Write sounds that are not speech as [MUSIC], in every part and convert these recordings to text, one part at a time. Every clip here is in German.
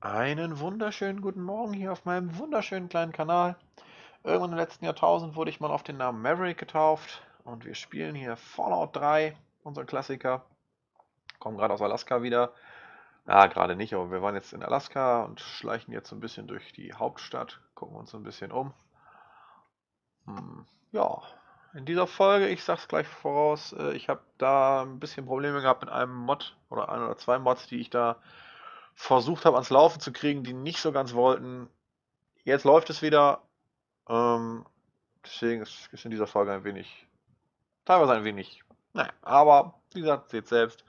Einen wunderschönen guten Morgen hier auf meinem wunderschönen kleinen Kanal. Irgendwann im letzten Jahrtausend wurde ich mal auf den Namen Maverick getauft und wir spielen hier Fallout 3, unser Klassiker. Kommen gerade aus Alaska wieder. Ja, gerade nicht, aber wir waren jetzt in Alaska und schleichen jetzt so ein bisschen durch die Hauptstadt, gucken uns so ein bisschen um. Hm, ja, in dieser Folge, ich sag's gleich voraus, äh, ich habe da ein bisschen Probleme gehabt mit einem Mod oder ein oder zwei Mods, die ich da versucht habe ans Laufen zu kriegen, die nicht so ganz wollten. Jetzt läuft es wieder. Ähm, deswegen ist es in dieser Folge ein wenig, teilweise ein wenig, naja, aber wie gesagt, seht selbst.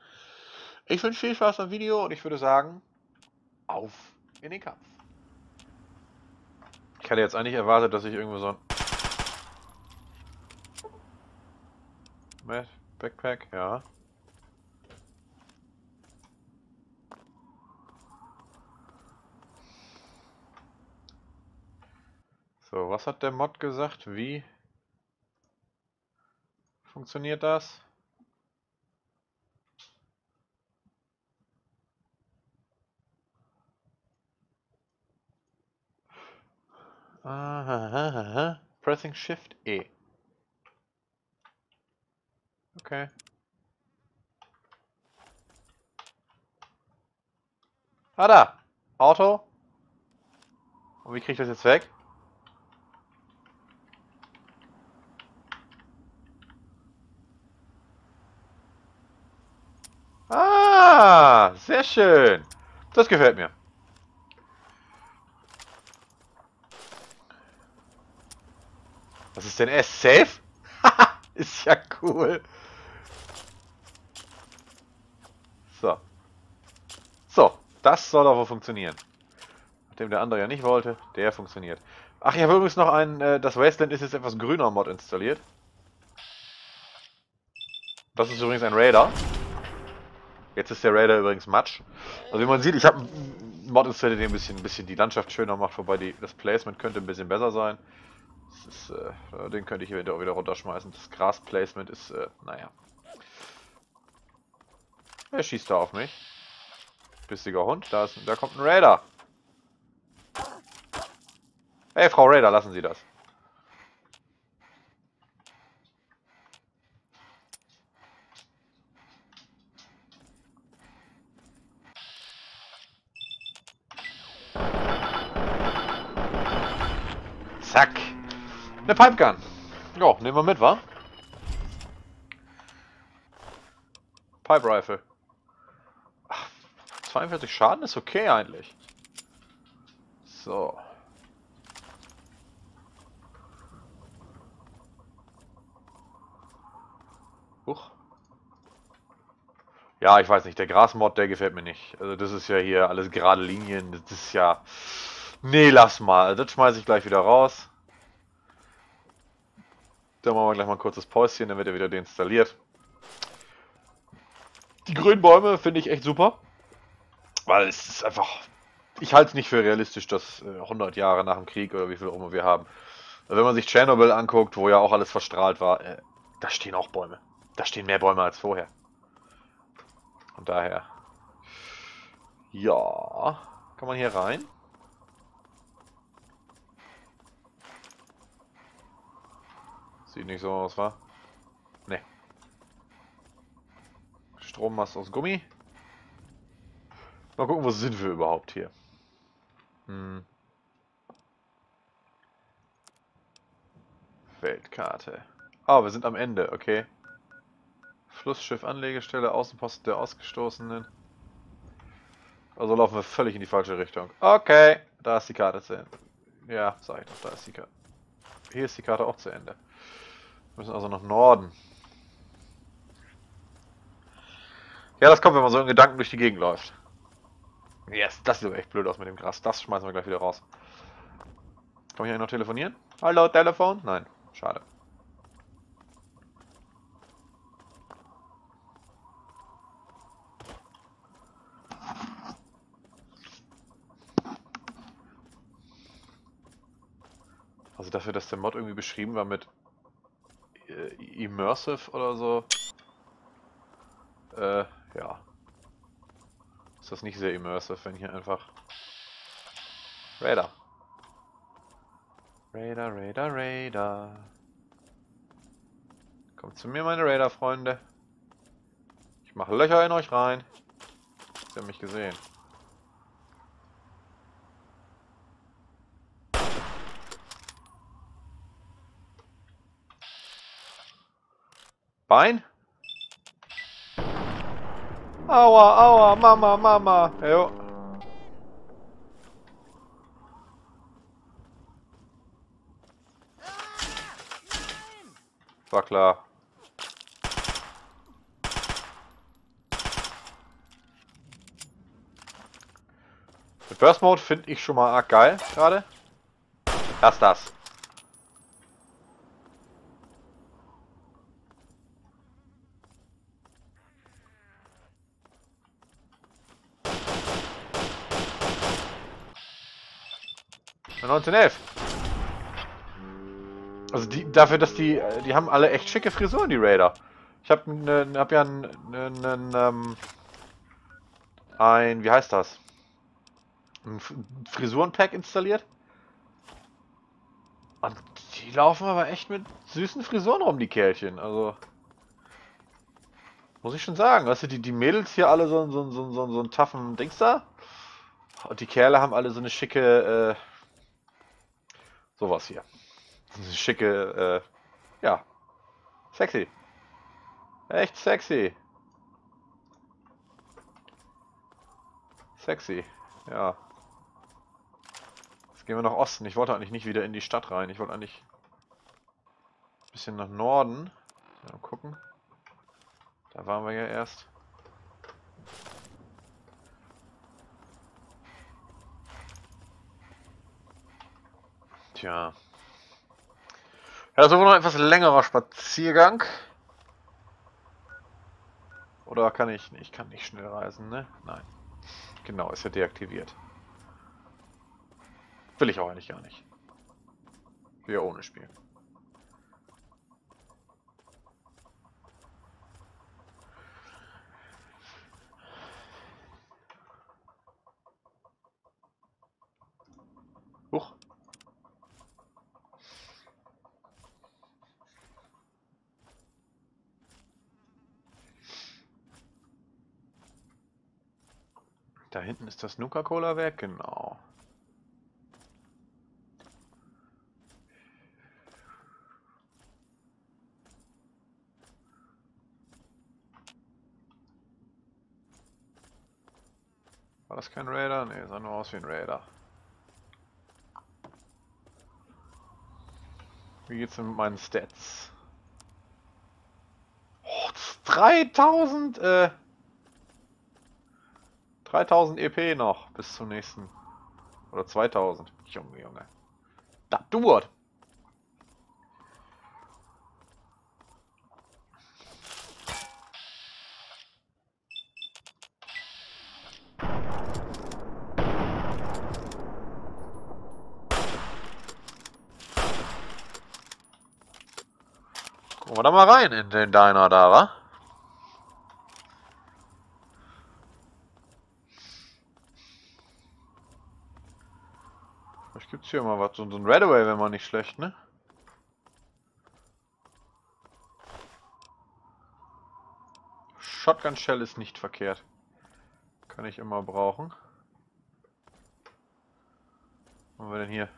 Ich wünsche viel Spaß beim Video und ich würde sagen, auf in den Kampf. Ich hatte jetzt eigentlich erwartet, dass ich irgendwo so ein Backpack, ja. So, was hat der Mod gesagt? Wie funktioniert das? Aha, Pressing Shift E. Okay. Ah da! Auto. Und wie kriege ich das jetzt weg? Ah, sehr schön. Das gefällt mir. Was ist denn S? Safe? [LAUGHS] ist ja cool. So. So, das soll aber funktionieren. Nachdem der andere ja nicht wollte, der funktioniert. Ach, ich habe übrigens noch ein, äh, das Wasteland ist jetzt etwas grüner Mod installiert. Das ist übrigens ein Raider. Jetzt ist der Raider übrigens matsch. Also wie man sieht, ich habe einen Mod installiert, der ein bisschen, ein bisschen die Landschaft schöner macht, wobei die, das Placement könnte ein bisschen besser sein. Ist, äh, den könnte ich eventuell auch wieder runterschmeißen. Das Gras-Placement ist, äh, naja. Er schießt da auf mich. Bissiger Hund. Da, ist, da kommt ein Raider. Hey, Frau Raider, lassen Sie das. Zack. Eine Pipegun. Ja, nehmen wir mit, wa? Pipe Rifle. Ach, 42 Schaden ist okay eigentlich. So. Huch. Ja, ich weiß nicht, der Grasmod, der gefällt mir nicht. Also das ist ja hier alles gerade Linien, das ist ja... Nee, lass mal. Das schmeiße ich gleich wieder raus. Dann machen wir gleich mal ein kurzes Päuschen, dann wird er wieder deinstalliert. Die grünen Bäume finde ich echt super. Weil es ist einfach... Ich halte es nicht für realistisch, dass 100 äh, Jahre nach dem Krieg oder wie viel auch immer wir haben. Wenn man sich Tschernobyl anguckt, wo ja auch alles verstrahlt war, äh, da stehen auch Bäume. Da stehen mehr Bäume als vorher. Und daher... Ja... Kann man hier rein? Sieht nicht so aus, wa? Ne. Strommast aus Gummi. Mal gucken, wo sind wir überhaupt hier? Hm. Weltkarte. Ah, wir sind am Ende, okay. Flussschiff Anlegestelle, Außenposten der Ausgestoßenen. Also laufen wir völlig in die falsche Richtung. Okay, da ist die Karte zu Ende. Ja, sag ich doch, da ist die Karte. Hier ist die Karte auch zu Ende. Müssen also nach Norden. Ja, das kommt, wenn man so in Gedanken durch die Gegend läuft. Yes, das sieht aber echt blöd aus mit dem Gras. Das schmeißen wir gleich wieder raus. Kann ich eigentlich noch telefonieren? Hallo, Telefon? Nein, schade. Also dafür, dass der Mod irgendwie beschrieben war mit Immersive oder so. Äh, ja. Ist das nicht sehr immersive, wenn hier einfach Raider. Raider, Raider, Raider. Kommt zu mir, meine Raider-Freunde. Ich mache Löcher in euch rein. Sie haben mich gesehen. Bein? Aua, aua, Mama, Mama. Jo. War klar. Den Burst Mode finde ich schon mal arg geil gerade. Erst das. 1911. Also die, dafür, dass die, die haben alle echt schicke Frisuren, die Raider. Ich habe ne, hab ja ein, ne, ne, ähm, ein, wie heißt das? Ein Frisurenpack installiert. Und die laufen aber echt mit süßen Frisuren rum, die Kerlchen. Also, muss ich schon sagen. Weißt du, die, die Mädels hier alle so, so, so, so, so einen taffen Dings da. Und die Kerle haben alle so eine schicke, äh, Sowas hier. Schicke, äh, ja. Sexy. Echt sexy. Sexy, ja. Jetzt gehen wir nach Osten. Ich wollte eigentlich nicht wieder in die Stadt rein. Ich wollte eigentlich ein bisschen nach Norden. Mal gucken. Da waren wir ja erst. Tja. Ja, das war wohl noch ein etwas längerer Spaziergang. Oder kann ich... Ich kann nicht schnell reisen, ne? Nein. Genau, ist ja deaktiviert. Will ich auch eigentlich gar nicht. Ja ohne spielen. Ist das Nuka-Cola-Werk, genau. War das kein Raider? Ne, sah nur aus wie ein Raider. Wie geht's denn mit meinen Stats? Oh, 3000, äh... 3000 EP noch bis zum nächsten. Oder 2000. Junge, Junge. Das dauert. Gucken wir da mal rein in den Diner da, wa? Vielleicht gibt's hier mal was. So ein Redaway wäre mal nicht schlecht, ne? Shotgun Shell ist nicht verkehrt. Kann ich immer brauchen. Was haben wir denn hier?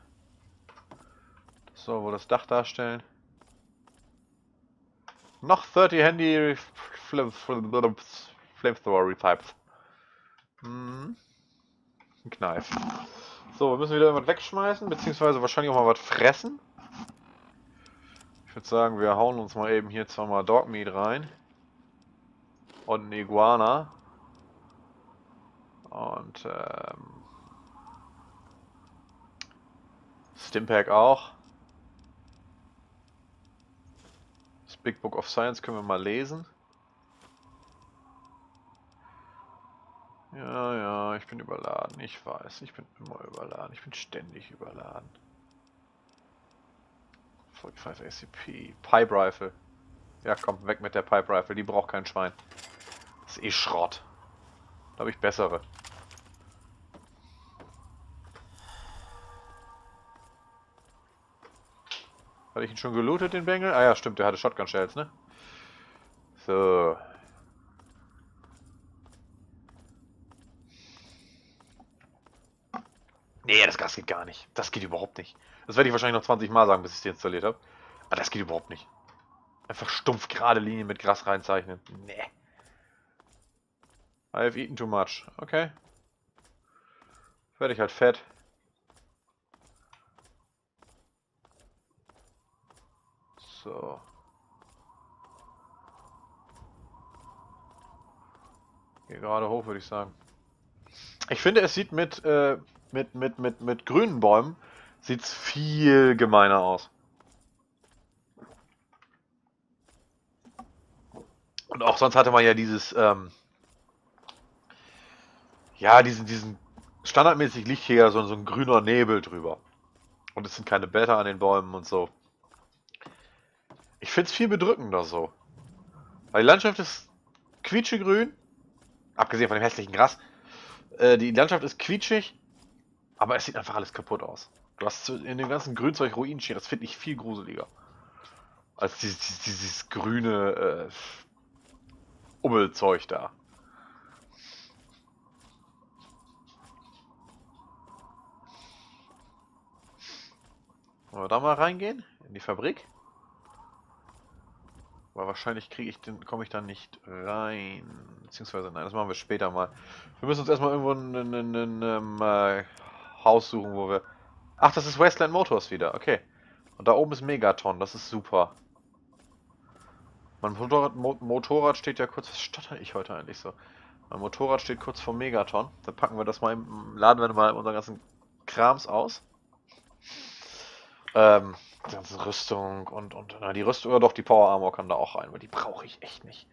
Das soll wohl das Dach darstellen. Noch 30 Handy Flamethrower Repipes. Hm. Ein Kneif. So, wir müssen wieder irgendwas wegschmeißen, beziehungsweise wahrscheinlich auch mal was fressen. Ich würde sagen, wir hauen uns mal eben hier zweimal Dogmeat rein. Und eine Iguana. Und ähm, Stimpack auch. Das Big Book of Science können wir mal lesen. Ja, ja, ich bin überladen. Ich weiß, ich bin immer überladen. Ich bin ständig überladen. Vollkreis SCP. Pipe Rifle. Ja, komm, weg mit der Pipe Rifle. Die braucht kein Schwein. Das ist eh Schrott. Da habe ich bessere. Hatte ich ihn schon gelootet, den Bengel? Ah ja, stimmt, der hatte Shotgun-Shells, ne? So. Nee, das Gas geht gar nicht. Das geht überhaupt nicht. Das werde ich wahrscheinlich noch 20 Mal sagen, bis ich es installiert habe. Aber das geht überhaupt nicht. Einfach stumpf gerade Linien mit Gras reinzeichnen. Nee. I have eaten too much. Okay. Werde ich halt fett. So. Hier gerade hoch, würde ich sagen. Ich finde, es sieht mit, äh, mit, mit, mit, mit grünen Bäumen sieht's viel gemeiner aus. Und auch sonst hatte man ja dieses, ähm, ja, diesen, diesen standardmäßig liegt hier so, so ein grüner Nebel drüber. Und es sind keine Blätter an den Bäumen und so. Ich finde es viel bedrückender so. Weil die Landschaft ist quietschegrün. Abgesehen von dem hässlichen Gras. Äh, die Landschaft ist quietschig. Aber es sieht einfach alles kaputt aus. Du hast in dem ganzen Grünzeug Ruinen stehen. Das finde ich viel gruseliger. Als dieses, dieses, dieses grüne äh, Ummelzeug da. Wollen wir da mal reingehen? In die Fabrik? Aber wahrscheinlich kriege ich den, komme ich da nicht rein. Beziehungsweise, nein, das machen wir später mal. Wir müssen uns erstmal irgendwo ein, ein, ein, ein äh, Haus suchen, wo wir... Ach, das ist Westland Motors wieder, okay. Und da oben ist Megaton, das ist super. Mein Motorrad, Mo Motorrad steht ja kurz... Was stotter ich heute eigentlich so? Mein Motorrad steht kurz vor Megaton. Dann packen wir das mal, im, laden wir mal unseren ganzen Krams aus. Ähm, die ganze Rüstung und, und na, die Rüstung, oder doch, die Power Armor kann da auch rein, weil die brauche ich echt nicht.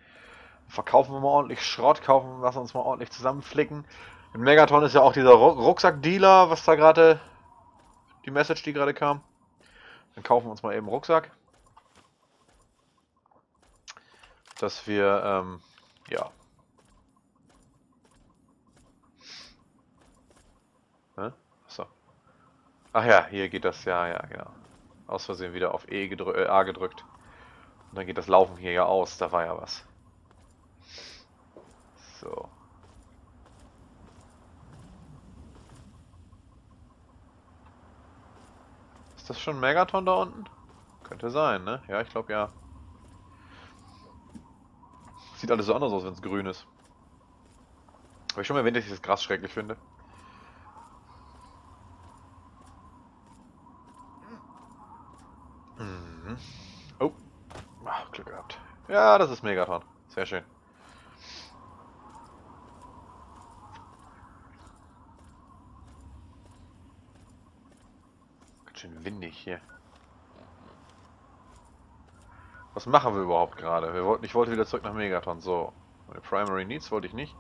Verkaufen wir mal ordentlich Schrott, kaufen, lassen uns mal ordentlich zusammenflicken. Im Megaton ist ja auch dieser Rucksack-Dealer, was da gerade, die Message, die gerade kam. Dann kaufen wir uns mal eben Rucksack. Dass wir, ähm, ja. Achso. Ach ja, hier geht das, ja, ja, genau aus Versehen wieder auf E gedrü äh, A gedrückt. Und dann geht das Laufen hier ja aus, da war ja was. So. Ist das schon Megaton da unten? Könnte sein, ne? Ja, ich glaube ja. Sieht alles so anders aus, wenn es grün ist. Habe ich schon mal erwähnt, dass ich das Gras schrecklich finde? Ja, das ist Megaton. Sehr schön. Schön windig hier. Was machen wir überhaupt gerade? Ich wollte wieder zurück nach Megaton. So. Meine Primary Needs wollte ich nicht.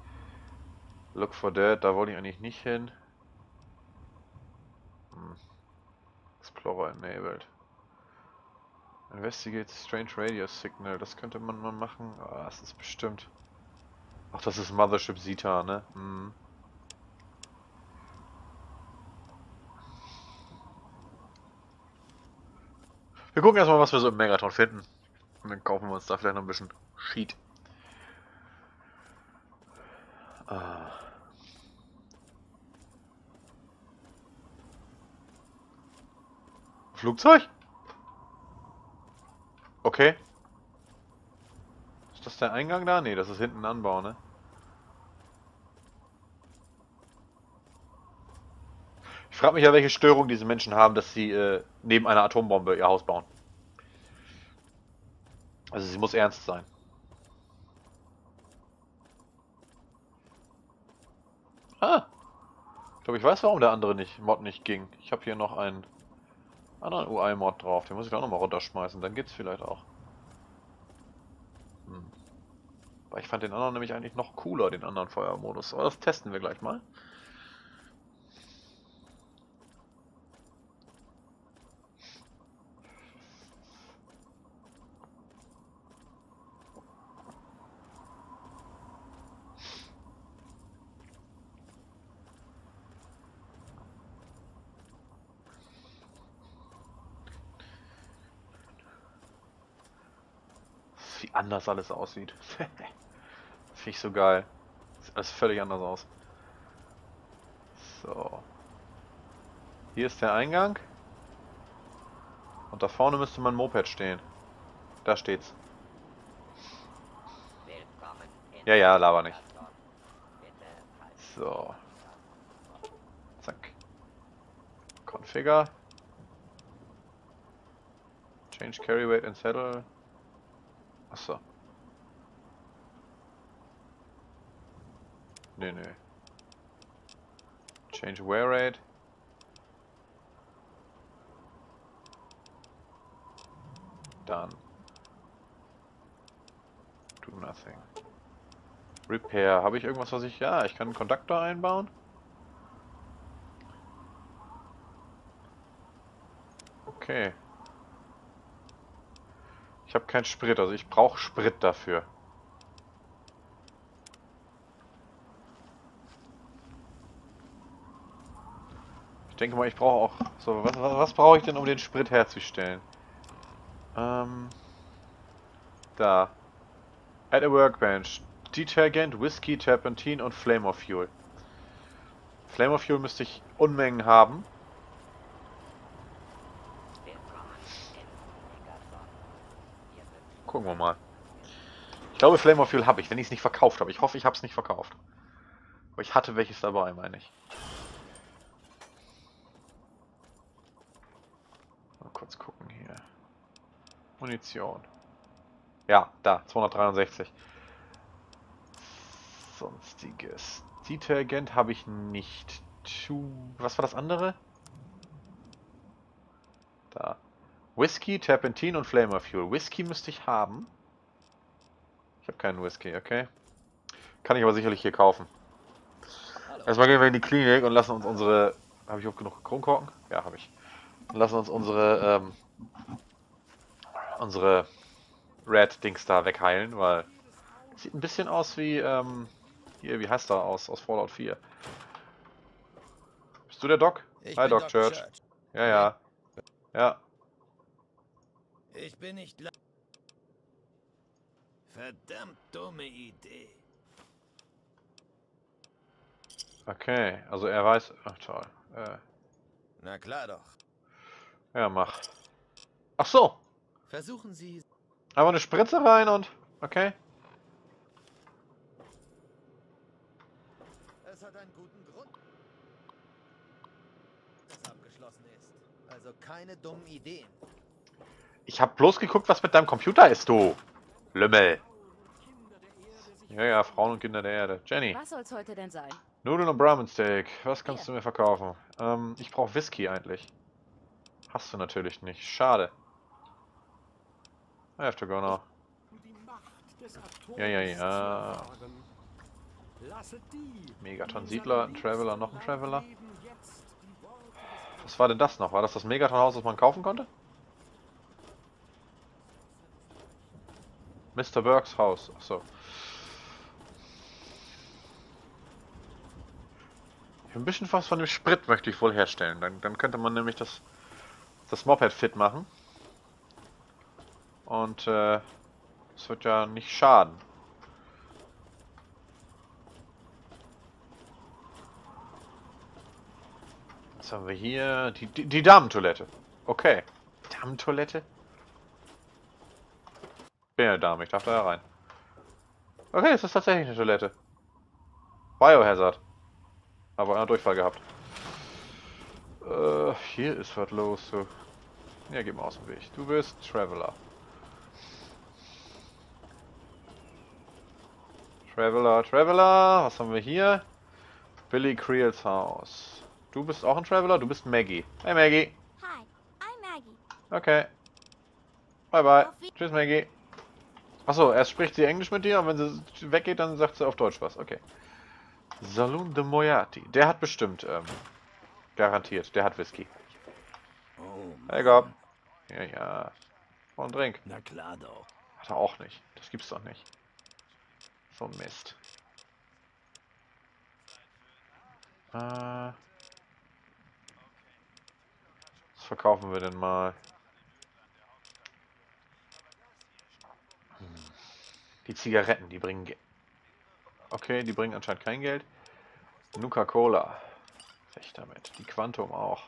Look for Dead, da wollte ich eigentlich nicht hin. Hm. Explorer enabled. Investigate Strange Radio Signal, das könnte man mal machen. Ah, das ist bestimmt. Ach, das ist Mothership Zeta, ne? Hm. Wir gucken erstmal, was wir so im Megaton finden. Und dann kaufen wir uns da vielleicht noch ein bisschen Sheet. Ah. Flugzeug? Okay. Ist das der Eingang da? Ne, das ist hinten ein Anbau, ne? Ich frage mich ja, welche Störung diese Menschen haben, dass sie äh, neben einer Atombombe ihr Haus bauen. Also sie muss ernst sein. Ah. Ich glaube, ich weiß, warum der andere nicht, Mod nicht ging. Ich habe hier noch einen anderen UI-Mod drauf. Den muss ich auch nochmal runterschmeißen, dann geht's vielleicht auch. Hm. Weil ich fand den anderen nämlich eigentlich noch cooler, den anderen Feuermodus. Aber das testen wir gleich mal. Anders alles aussieht. [LAUGHS] Finde ich so geil. Sieht alles völlig anders aus. So. Hier ist der Eingang. Und da vorne müsste mein Moped stehen. Da steht's. Ja, ja, laber nicht. So. Zack. Configure. Change carry weight and saddle. Achso. Nee, nee. Change wear rate. Done. Do nothing. Repair. Habe ich irgendwas, was ich... Ja, ich kann einen Konduktor einbauen. Okay. Habe keinen Sprit, also ich brauche Sprit dafür. Ich denke mal, ich brauche auch... So, was, was, was brauche ich denn, um den Sprit herzustellen? Ähm... Da. Add a workbench. Detergent, Whisky, Turpentine und Flamer Fuel. Flamer Fuel müsste ich Unmengen haben. Gucken wir mal. Ich glaube, Flame of Fuel habe ich, wenn ich es nicht verkauft habe. Ich hoffe, ich habe es nicht verkauft. Aber ich hatte welches dabei, meine ich. Mal kurz gucken hier. Munition. Ja, da, 263. Sonstiges. Detergent habe ich nicht. Was war das andere? Da. Whisky, Terpentin und Flamer Fuel. Whisky müsste ich haben. Ich habe keinen Whisky, okay. Kann ich aber sicherlich hier kaufen. Hallo. Erstmal gehen wir in die Klinik und lassen uns unsere... Habe ich auch genug Kronkorken? Ja, habe ich. Und lassen uns unsere, ähm, unsere Red-Dings da wegheilen, weil... Sieht ein bisschen aus wie, ähm, hier, wie heißt er aus, aus Fallout 4? Bist du der Doc? Ich Hi, Doc Church. Church. Ja, ja. Ja. Ich bin nicht la Verdammt dumme Idee. Okay, also er weiß... Ach toll. Äh. Na klar doch. Ja, mach. Ach so. Versuchen Sie... Aber eine Spritze rein und... Okay. Es hat einen guten Grund, dass abgeschlossen ist. Also keine dummen Ideen. Ich habe bloß geguckt, was mit deinem Computer ist, du. Lümmel. Ja, ja, Frauen und Kinder der Erde. Jenny. Was soll's heute denn sein? Nudeln und Brahmin Steak. Was kannst ja. du mir verkaufen? Ähm, ich brauche Whisky eigentlich. Hast du natürlich nicht. Schade. I have to go now. Ja, ja, ja. Megaton-Siedler, ein Traveler, noch ein Traveler. Was war denn das noch? War das das Megaton-Haus, das man kaufen konnte? Mr. Burks Haus. Achso. Ein bisschen was von dem Sprit möchte ich wohl herstellen. Dann, dann könnte man nämlich das, das Moped fit machen. Und äh, wird ja nicht schaden. Was haben wir hier? Die, die, die Damentoilette. Okay. Damentoilette? Bin ja Dame, ich darf da rein. Okay, es ist tatsächlich eine Toilette. Biohazard. Aber einer Durchfall gehabt. Äh, hier ist was los. So. Ja, geh mal aus dem Weg. Du bist Traveler. Traveler, Traveler. Was haben wir hier? Billy Creels Haus. Du bist auch ein Traveler? Du bist Maggie. Hey Maggie. Hi, I'm Maggie. Okay. Bye bye. Tschüss Maggie. Achso, erst spricht sie Englisch mit dir und wenn sie weggeht, dann sagt sie auf Deutsch was. Okay. Saloon de Moyati. Der hat bestimmt, ähm, garantiert. Der hat Whisky. Oh, hey, Gob. Ja, ja. Und Drink. Na klar doch. Hat er auch nicht. Das gibt's doch nicht. So ein Mist. Äh. Was verkaufen wir denn mal? Die Zigaretten, die bringen... Ge okay, die bringen anscheinend kein Geld. Nuka-Cola. Weg damit. Die Quantum auch.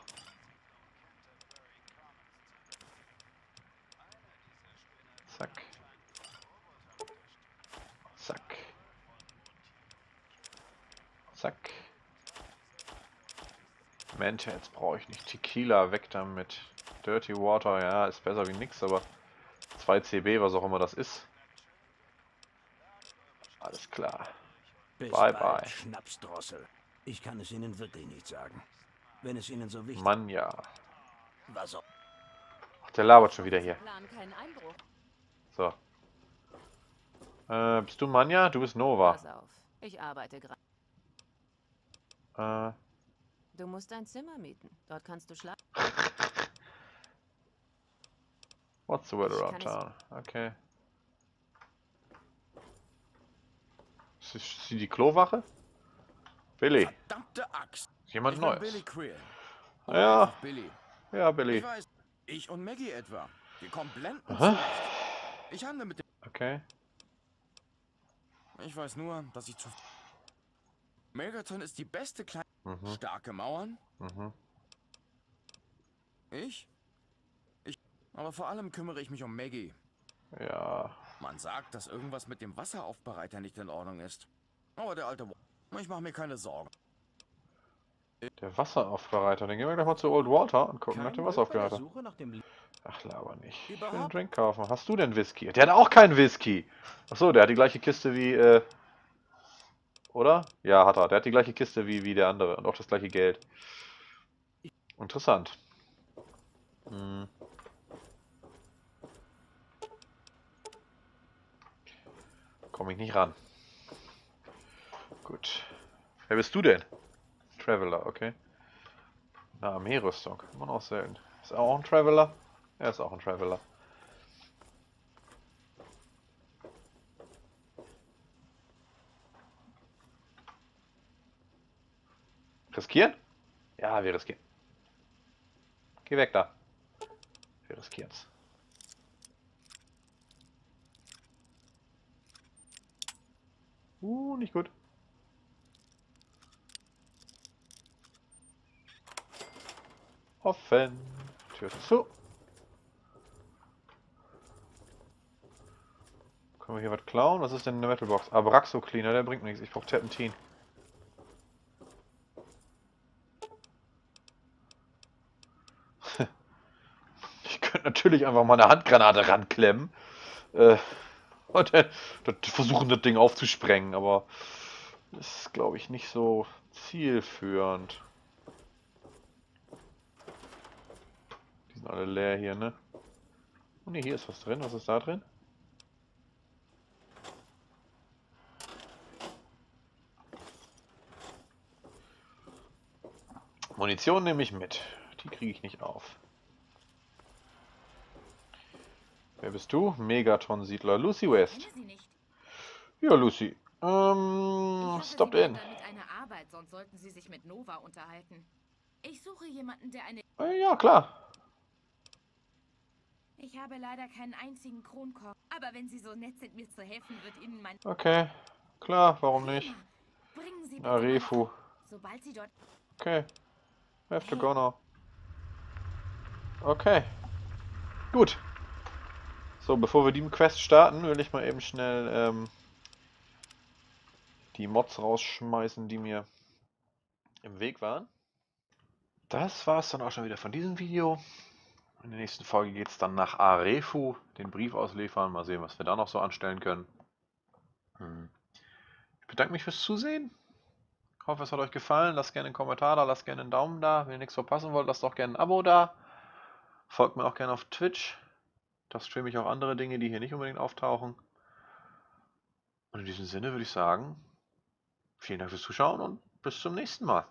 Zack. Zack. Zack. Mentats brauche ich nicht. Tequila, weg damit. Dirty Water, ja, ist besser wie nix, aber 2 CB, was auch immer das ist. Klar. Bis Bye, bald, bye. Schnapsdrossel. Ich kann es Ihnen wirklich nicht sagen. Wenn es Ihnen so wichtig Mann, ja. was auch Ach, der labert schon wieder hier. So. Äh, bist du Manja? Du bist Nova. Pass auf. Ich arbeite gerade. Äh, Du musst ein Zimmer mieten. Dort kannst du schlafen. [LAUGHS] what's the weather Ich around kann town? Okay. Ist ist sie die Klowache? Billy. Verdammte Axt. Ist Jemand ich bin Billy Neues. Creel. Ja. Einfach Billy. Ja, Ich Billy. weiß, ich und Maggie etwa. Wir kommen blendend. Ich handle mit dem... Okay. Ich weiß nur, dass ich zu... Megaton ist die beste kleine... Mhm. Starke Mauern. Mhm. Ich? Ich... Aber vor allem kümmere ich mich um Maggie. Ja. Man sagt, dass irgendwas mit dem Wasseraufbereiter nicht in Ordnung ist. Aber der alte... Ich mache mir keine Sorgen. Der Wasseraufbereiter. Dann gehen wir gleich mal zu Old Walter und gucken nach kein dem bei der Wasseraufbereiter. Suche nach dem Ach, laber nicht. Ich will einen? Drink kaufen. Hast du denn Whisky? Der hat auch keinen Whisky. Achso, der hat die gleiche Kiste wie, äh... Oder? Ja, hat er. Der hat die gleiche Kiste wie, wie der andere. Und auch das gleiche Geld. Interessant. Hm. Komme ich nicht ran. Gut. Wer bist du denn? Traveler, okay. Na, Armeerüstung. Immer noch selten. Ist er auch ein Traveler? Er ist auch ein Traveler. Riskieren? Ja, wir riskieren. Geh weg da. Wir riskieren's. Uh, nicht gut. Offen. Tür zu. Können wir hier was klauen? Was ist denn in der Metalbox? Abraxo Cleaner, der bringt nichts. Ich brauche Terpentin. [LAUGHS] Ich könnte natürlich einfach mal eine Handgranate ranklemmen. Äh, [LAUGHS] und versuchen, das Ding aufzusprengen, aber das ist, glaube ich, nicht so zielführend. Die sind alle leer hier, ne? Oh ne, hier ist was drin. Was ist da drin? Munition nehme ich mit. Die kriege ich nicht auf. Wer bist du? Megaton-Siedler. Lucy West. Ja, Lucy. Ähm, hoffe, sie in. Arbeit, jemanden, der eine... Äh, ja, klar. Ich habe leider keinen einzigen Kronkorb. Aber wenn Sie so nett sind, mir zu helfen, wird Ihnen mein... Okay. Klar, warum nicht? Bringen Sie Na, Refu. Sobald Sie dort... Okay. Have to go now. Okay. Gut. So, bevor wir die Quest starten, will ich mal eben schnell ähm, die Mods rausschmeißen, die mir im Weg waren. Das war's dann auch schon wieder von diesem Video. In der nächsten Folge geht es dann nach Arefu, den Brief ausliefern. Mal sehen, was wir da noch so anstellen können. Hm. Ich bedanke mich fürs Zusehen. Ich hoffe, es hat euch gefallen. Lasst gerne einen Kommentar da, lasst gerne einen Daumen da. Wenn ihr nichts verpassen wollt, lasst auch gerne ein Abo da. Folgt mir auch gerne auf Twitch. Da streame ich auch andere Dinge, die hier nicht unbedingt auftauchen. Und in diesem Sinne würde ich sagen, vielen Dank fürs Zuschauen und bis zum nächsten Mal.